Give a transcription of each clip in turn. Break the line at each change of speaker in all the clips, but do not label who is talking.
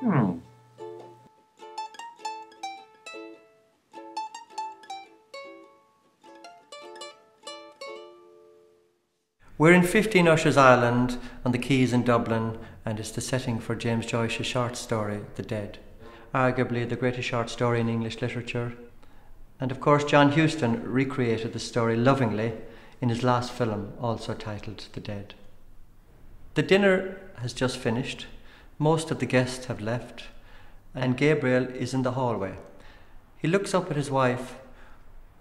Hmm.
We're in 15 Ushers Island on the Quays in Dublin, and it's the setting for James Joyce's short story, The Dead, arguably the greatest short story in English literature. And of course, John Huston recreated the story lovingly in his last film, also titled The Dead. The dinner has just finished, most of the guests have left, and Gabriel is in the hallway. He looks up at his wife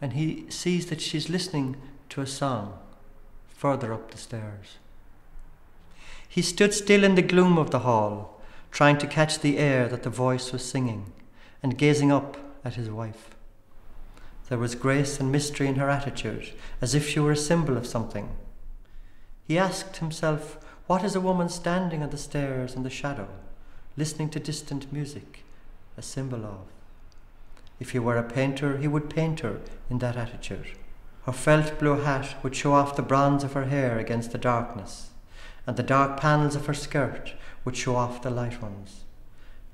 and he sees that she's listening to a song further up the stairs. He stood still in the gloom of the hall, trying to catch the air that the voice was singing, and gazing up at his wife. There was grace and mystery in her attitude, as if she were a symbol of something. He asked himself, What is a woman standing on the stairs in the shadow, listening to distant music, a symbol of? If he were a painter, he would paint her in that attitude. Her felt blue hat would show off the bronze of her hair against the darkness, and the dark panels of her skirt would show off the light ones.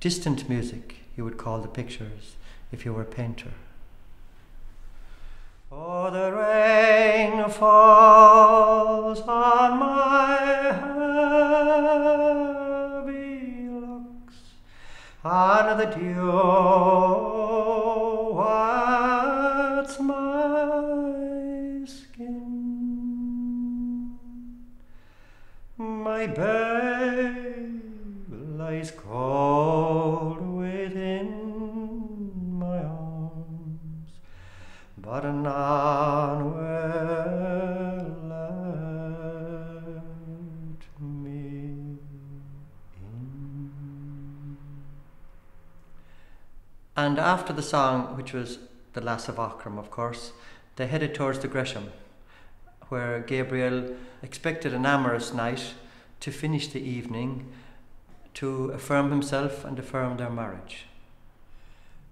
Distant music, he would call the pictures, if he were a painter. Oh, the rain falls on and the dew wets my skin. My babe lies cold within my arms, but none will And after the song, which was the Lass of Aughrim, of course, they headed towards the Gresham, where Gabriel expected an amorous night to finish the evening, to affirm himself and affirm their marriage.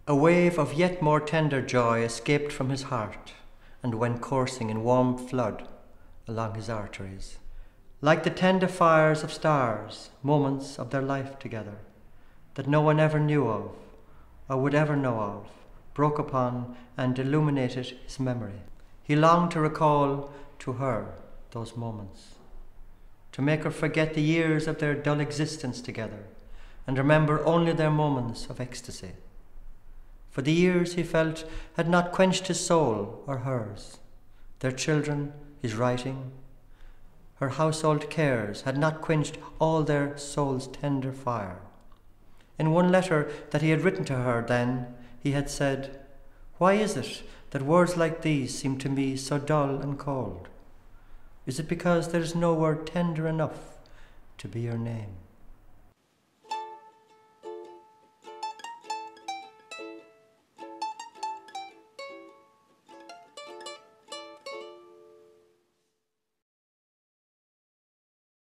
A wave of yet more tender joy escaped from his heart and went coursing in warm flood along his arteries. Like the tender fires of stars, moments of their life together, that no one ever knew of or would ever know of, broke upon and illuminated his memory. He longed to recall to her those moments, to make her forget the years of their dull existence together and remember only their moments of ecstasy. For the years he felt had not quenched his soul or hers, their children, his writing, her household cares had not quenched all their soul's tender fire. In one letter that he had written to her then, he had said, Why is it that words like these seem to me so dull and cold? Is it because there is no word tender enough to be your name?